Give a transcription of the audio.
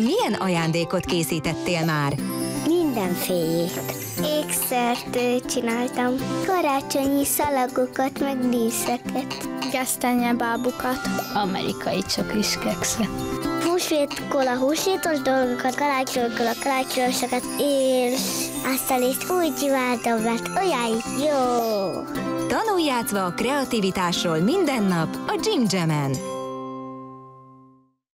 milyen ajándékot készítettél már? Mindenféjét. Ékszert csináltam. Karácsonyi szalagokat, meg díszeket. Gesztenyebábukat. Amerikai csokis kekszet. Húsvétkor a húsvétos dolgokat, karácsonykor a karácsonyosokat, és azt a úgy csináltam, mert olyan jó. Tanuljátva a kreativitásról minden nap a Jim Jam-en.